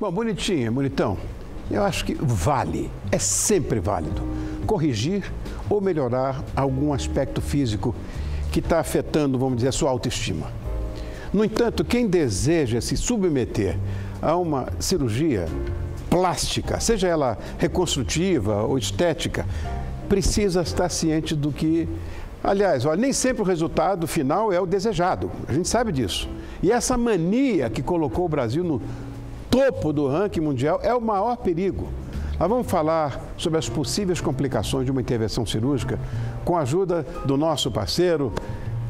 Bom, bonitinho, bonitão. Eu acho que vale, é sempre válido, corrigir ou melhorar algum aspecto físico que está afetando, vamos dizer, a sua autoestima. No entanto, quem deseja se submeter a uma cirurgia plástica, seja ela reconstrutiva ou estética, precisa estar ciente do que. Aliás, olha, nem sempre o resultado final é o desejado, a gente sabe disso. E essa mania que colocou o Brasil no topo do ranking mundial é o maior perigo. Nós vamos falar sobre as possíveis complicações de uma intervenção cirúrgica com a ajuda do nosso parceiro,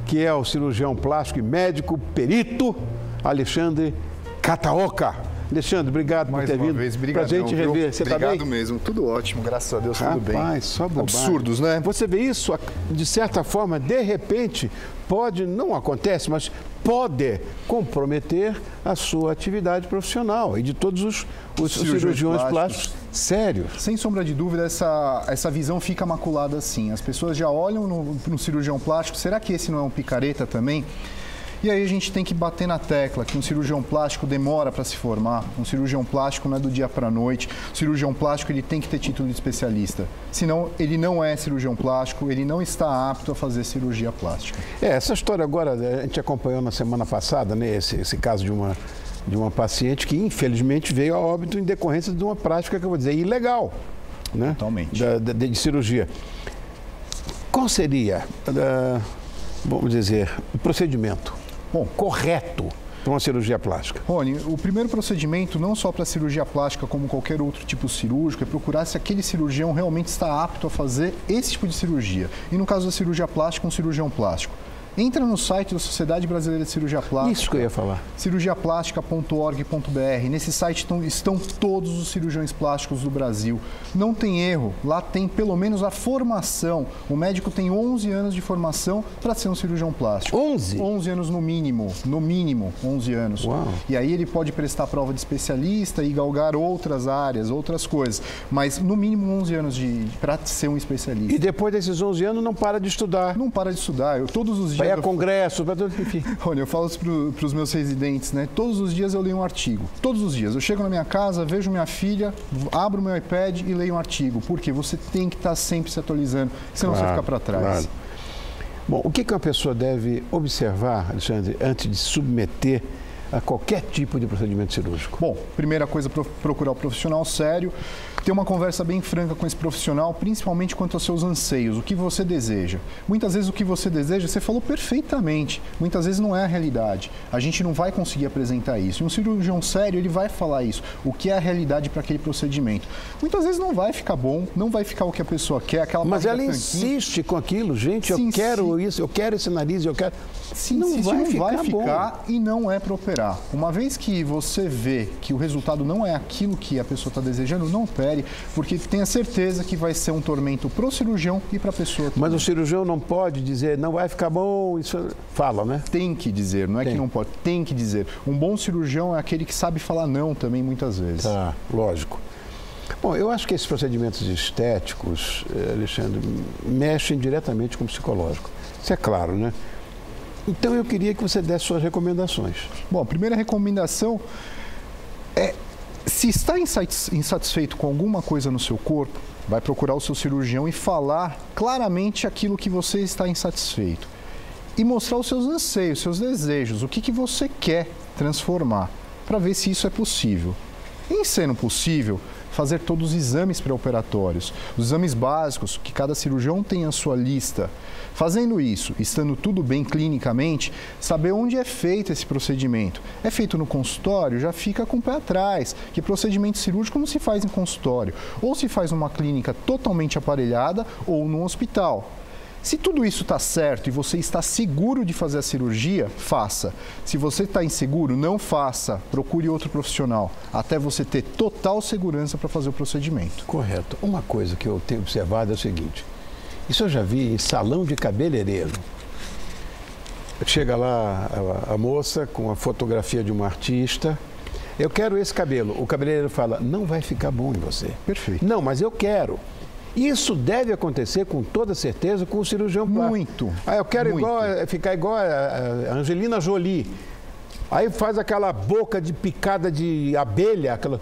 que é o cirurgião plástico e médico perito Alexandre Cataoca. Alexandre, obrigado Mais por ter uma vindo. vez, obrigado. Pra gente rever. Você obrigado tá bem? mesmo. Tudo ótimo, graças a Deus, tudo bem. Rapaz, só bobagem. Absurdos, né? Você vê isso, de certa forma, de repente, pode, não acontece, mas pode comprometer a sua atividade profissional e de todos os, os Cirurgiões cirurgiões plásticos. plásticos sérios. Sem sombra de dúvida, essa, essa visão fica maculada assim. As pessoas já olham no, no cirurgião plástico, será que esse não é um picareta também? E aí a gente tem que bater na tecla que um cirurgião plástico demora para se formar, um cirurgião plástico não é do dia para a noite, o cirurgião plástico ele tem que ter título de especialista, senão ele não é cirurgião plástico, ele não está apto a fazer cirurgia plástica. É, essa história agora, a gente acompanhou na semana passada, né, esse, esse caso de uma, de uma paciente que infelizmente veio a óbito em decorrência de uma prática que eu vou dizer ilegal, né? Totalmente. Da, da- de cirurgia. Qual seria, ah, vamos dizer, o procedimento Bom, correto para uma cirurgia plástica? Rony, o primeiro procedimento, não só para cirurgia plástica, como qualquer outro tipo cirúrgico, é procurar se aquele cirurgião realmente está apto a fazer esse tipo de cirurgia. E no caso da cirurgia plástica, um cirurgião plástico. Entra no site da Sociedade Brasileira de Cirurgia Plástica. Isso que eu ia falar. cirurgiaplástica.org.br. Nesse site estão, estão todos os cirurgiões plásticos do Brasil. Não tem erro, lá tem pelo menos a formação. O médico tem 11 anos de formação para ser um cirurgião plástico. 11? 11 anos no mínimo, no mínimo 11 anos. Uau. E aí ele pode prestar prova de especialista e galgar outras áreas, outras coisas. Mas no mínimo 11 anos de, para ser um especialista. E depois desses 11 anos não para de estudar. Não para de estudar. Eu todos os dias Vai a congresso, vai tudo, enfim. Rony, eu falo isso para os meus residentes, né? Todos os dias eu leio um artigo. Todos os dias. Eu chego na minha casa, vejo minha filha, abro meu iPad e leio um artigo. Porque você tem que estar sempre se atualizando, senão você Claro, fica para trás. claro. Bom, o que que uma pessoa deve observar, Alexandre, antes de submeter a qualquer tipo de procedimento cirúrgico? Bom, primeira coisa, pro- procurar o profissional sério, ter uma conversa bem franca com esse profissional, principalmente quanto aos seus anseios, o que você deseja. Muitas vezes o que você deseja, você falou perfeitamente, muitas vezes não é a realidade. A gente não vai conseguir apresentar isso. E um cirurgião sério, ele vai falar isso, o que é a realidade para aquele procedimento. Muitas vezes não vai ficar bom, não vai ficar o que a pessoa quer, aquela Mas ela insiste com aquilo, gente, eu Sim, quero sim. isso, eu quero esse nariz, eu quero. Se não insiste, vai não ficar, vai ficar e não é para operar. Uma vez que você vê que o resultado não é aquilo que a pessoa está desejando, não porque tenha certeza que vai ser um tormento para o cirurgião e para a pessoa. Mas o cirurgião não pode dizer, não vai ficar bom, isso fala, né? Tem que dizer, não é Tem. que não pode, tem que dizer. Um bom cirurgião é aquele que sabe falar não também muitas vezes. Tá, lógico. Bom, eu acho que esses procedimentos estéticos, eh, Alexandre, mexem diretamente com o psicológico. Isso é claro, né? Então eu queria que você desse suas recomendações. Bom, a primeira recomendação é se está insatis- insatisfeito com alguma coisa no seu corpo, vai procurar o seu cirurgião e falar claramente aquilo que você está insatisfeito. E mostrar os seus anseios, seus desejos, o que, que você quer transformar, para ver se isso é possível. Em sendo possível, fazer todos os exames pré-operatórios, os exames básicos, que cada cirurgião tem a sua lista. Fazendo isso, estando tudo bem clinicamente, saber onde é feito esse procedimento. É feito no consultório, já fica com o pé atrás, que procedimento cirúrgico não se faz em consultório, ou se faz numa clínica totalmente aparelhada ou num hospital. Se tudo isso está certo e você está seguro de fazer a cirurgia, faça. Se você está inseguro, não faça. Procure outro profissional, até você ter total segurança para fazer o procedimento. Correto. Uma coisa que eu tenho observado é o seguinte: isso eu já vi em salão de cabeleireiro. Chega lá a, a moça com a fotografia de uma artista. Eu quero esse cabelo. O cabeleireiro fala: não vai ficar bom em você. Perfeito. Não, mas eu quero. Isso deve acontecer com toda certeza com o cirurgião plástico. Muito, Ah, eu quero muito. igual, eh, ficar igual a a Angelina Jolie. Aí faz aquela boca de picada de abelha, aquela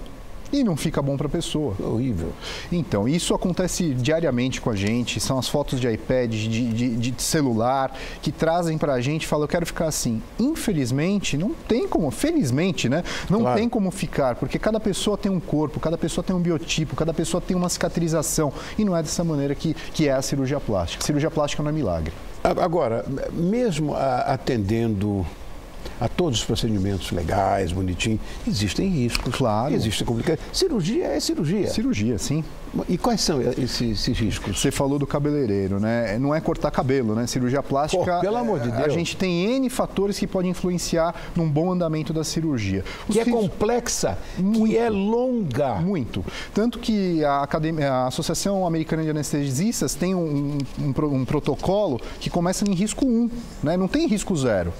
e não fica bom para a pessoa. É horrível. Então, isso acontece diariamente com a gente. São as fotos de iPad, de, de, de celular, que trazem para a gente e falam, eu quero ficar assim. Infelizmente, não tem como, felizmente, né? Não claro. tem como ficar, porque cada pessoa tem um corpo, cada pessoa tem um biotipo, cada pessoa tem uma cicatrização. E não é dessa maneira que, que é a cirurgia plástica. A cirurgia plástica não é milagre. Agora, mesmo atendendo a todos os procedimentos legais, bonitinho, existem riscos. Claro. Existem complicações. Cirurgia é cirurgia. Cirurgia, sim. E quais são esses, esses, riscos? Você falou do cabeleireiro, né? Não é cortar cabelo, né? Cirurgia plástica. Pô, pelo amor de Deus. A gente tem N fatores que podem influenciar num bom andamento da cirurgia. Os que é complexa, muito, que é longa. Muito. Tanto que a, Academia, a Associação Americana de Anestesistas tem um, um, um protocolo que começa em risco 1, né? Não tem risco zero.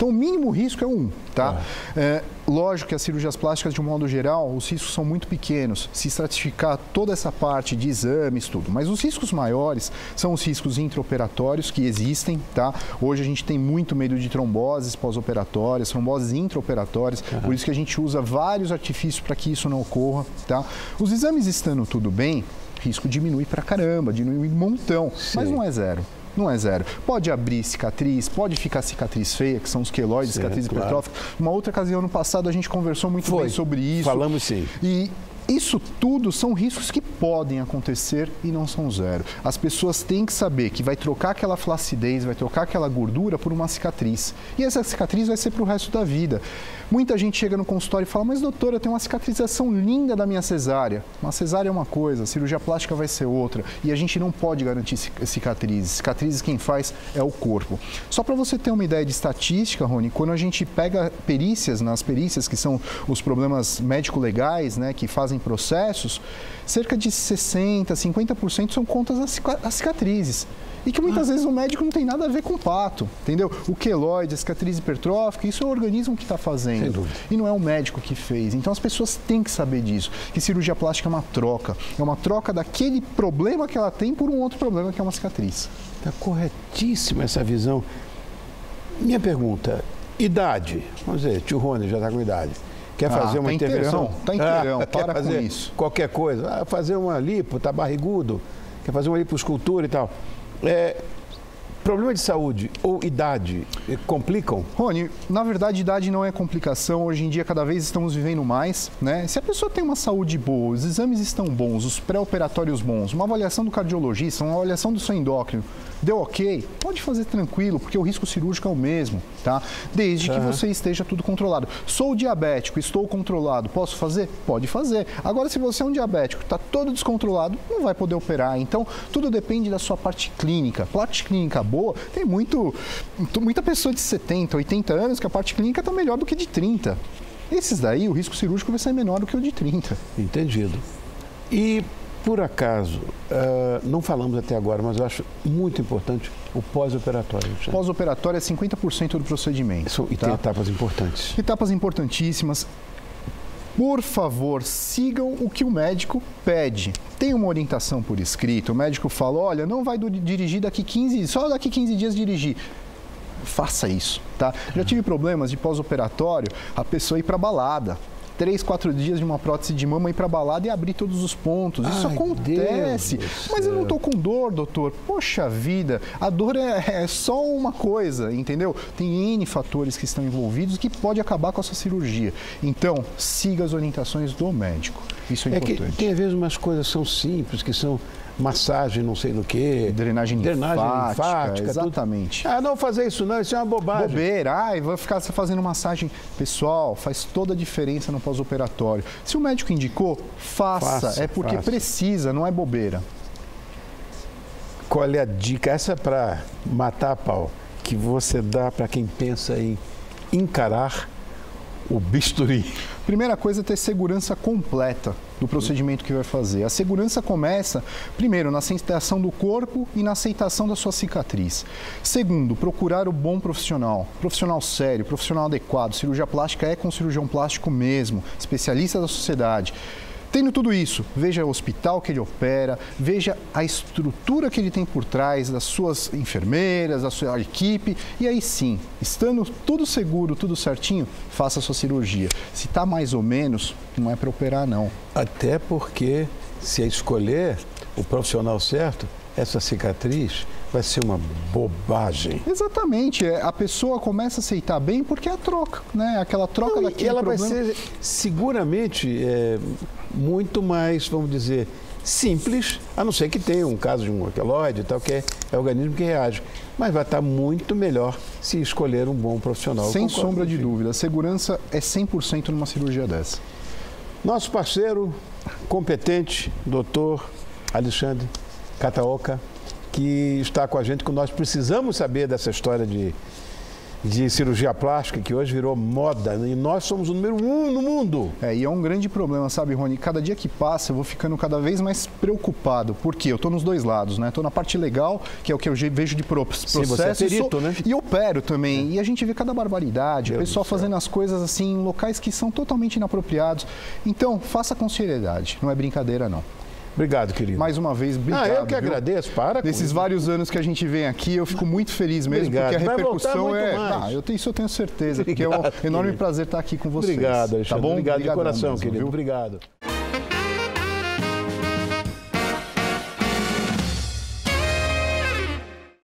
Então, o mínimo risco é um, tá? É. É, lógico que as cirurgias plásticas, de um modo geral, os riscos são muito pequenos, se estratificar toda essa parte de exames, tudo. Mas os riscos maiores são os riscos intraoperatórios que existem, tá? Hoje a gente tem muito medo de tromboses pós-operatórias, tromboses intraoperatórias, uhum. por isso que a gente usa vários artifícios para que isso não ocorra, tá? Os exames estando tudo bem, risco diminui para caramba, diminui um montão, Sim. mas não é zero não é zero. Pode abrir cicatriz, pode ficar cicatriz feia, que são os queloides, cicatriz claro. hipertrófica. Uma outra ocasião no passado a gente conversou muito Foi. bem sobre isso. Falamos sim. E isso tudo são riscos que podem acontecer e não são zero. As pessoas têm que saber que vai trocar aquela flacidez, vai trocar aquela gordura por uma cicatriz. E essa cicatriz vai ser para o resto da vida. Muita gente chega no consultório e fala, mas doutora, eu tenho uma cicatrização linda da minha cesárea. Uma cesárea é uma coisa, cirurgia plástica vai ser outra. E a gente não pode garantir cicatrizes. Cicatrizes quem faz é o corpo. Só para você ter uma ideia de estatística, Rony, quando a gente pega perícias, nas perícias que são os problemas médico-legais, né, que fazem processos, cerca de 60%, 50% são contas às cicatrizes e que muitas ah. vezes o médico não tem nada a ver com o pato, entendeu? O queloide, a cicatriz hipertrófica, isso é o organismo que está fazendo. E não é o médico que fez. Então as pessoas têm que saber disso, que cirurgia plástica é uma troca. É uma troca daquele problema que ela tem por um outro problema que é uma cicatriz. Está corretíssima essa visão. Minha pergunta, idade. Vamos dizer, tio Rony já está com idade. Quer ah, fazer uma tá intervenção? Está inteirão, ah, para fazer com isso. Qualquer coisa. Ah, fazer uma lipo, está barrigudo. Quer fazer uma lipoescultura e tal. É, problema de saúde ou idade eh, complicam? Rony, na verdade, idade não é complicação. Hoje em dia, cada vez estamos vivendo mais, né? Se a pessoa tem uma saúde boa, os exames estão bons, os pré-operatórios bons, uma avaliação do cardiologista, uma avaliação do seu endócrino, deu ok, pode fazer tranquilo, porque o risco cirúrgico é o mesmo, tá? Desde uhum. que você esteja tudo controlado. Sou diabético, estou controlado, posso fazer? Pode fazer. Agora, se você é um diabético, está todo descontrolado, não vai poder operar. Então, tudo depende da sua parte clínica. Parte clínica boa, tem muito, muita pessoa de 70, 80 anos que a parte clínica está melhor do que de 30. Esses daí, o risco cirúrgico vai ser menor do que o de 30. Entendido. E por acaso, uh, não falamos até agora, mas eu acho muito importante o pós-operatório. Pós-operatório é 50% do procedimento. Isso, e tá? tem etapas importantes. Etapas importantíssimas. Por favor, sigam o que o médico pede. Tem uma orientação por escrito. O médico fala: olha, não vai dirigir daqui 15 só daqui 15 dias dirigir faça isso, tá? Já tive problemas de pós-operatório, a pessoa ir para balada, três, quatro dias de uma prótese de mama ir para balada e abrir todos os pontos. Isso Ai, acontece. Mas eu não estou com dor, doutor. Poxa vida, a dor é, é, só uma coisa, entendeu? Tem N fatores que estão envolvidos que pode acabar com a sua cirurgia. Então, siga as orientações do médico. Isso é, é importante. Que, tem às vezes umas coisas são simples, que são massagem, não sei no quê. Drenagem, Drenagem linfática. linfática exatamente. Tudo. Ah, não fazer isso não, isso é uma bobagem. Bobeira, ai, vou ficar fazendo massagem. Pessoal, faz toda a diferença no pós-operatório. Se o médico indicou, faça. faça é porque faça. precisa, não é bobeira. Qual é a dica? Essa é para matar a pau, que você dá para quem pensa em encarar o bisturi. Primeira coisa é ter segurança completa do procedimento que vai fazer. A segurança começa, primeiro, na aceitação do corpo e na aceitação da sua cicatriz. Segundo, procurar o bom profissional, profissional sério, profissional adequado. Cirurgia plástica é com cirurgião plástico mesmo, especialista da sociedade. Tendo tudo isso, veja o hospital que ele opera, veja a estrutura que ele tem por trás das suas enfermeiras, da sua equipe, e aí sim, estando tudo seguro, tudo certinho, faça a sua cirurgia. Se está mais ou menos, não é para operar não. Até porque se escolher o profissional certo, essa cicatriz vai ser uma bobagem. Exatamente. É, a pessoa começa a aceitar bem porque é a troca, né? Aquela troca Não, daquele E ela problema. vai ser seguramente é, muito mais, vamos dizer, simples, a não ser que tenha um caso de um aqueloide e tal, que é, é o organismo que reage. Mas vai estar muito melhor se escolher um bom profissional. Sem concordo sombra de contigo. dúvida. A segurança é 100% numa cirurgia dessa. Nosso parceiro competente, doutor Alexandre Cataoca, que está com a gente, que nós precisamos saber dessa história de, de cirurgia plástica, que hoje virou moda, e nós somos o número um no mundo. É, e é um grande problema, sabe, Rony? Cada dia que passa eu vou ficando cada vez mais preocupado. Porque eu estou nos dois lados, né? Estou na parte legal, que é o que eu vejo de pro- processo. você é e sou- perito, né? E opero também. E a gente vê cada barbaridade. Meu o pessoal fazendo as coisas assim em locais que são totalmente inapropriados. Então, faça com seriedade. Não é brincadeira, não. Obrigado, querido. Mais uma vez, obrigado. ah, eu que viu? agradeço. Para isso. vários anos que a gente vem aqui, eu fico muito feliz mesmo, Obrigado. porque a repercussão é. Ah, eu tenho, isso eu tenho certeza, porque é um Obrigado, enorme querido. prazer estar aqui com vocês. Obrigado, Tá Alexandre. bom? Obrigado de Obrigadão coração, mesmo, querido. viu? Obrigado.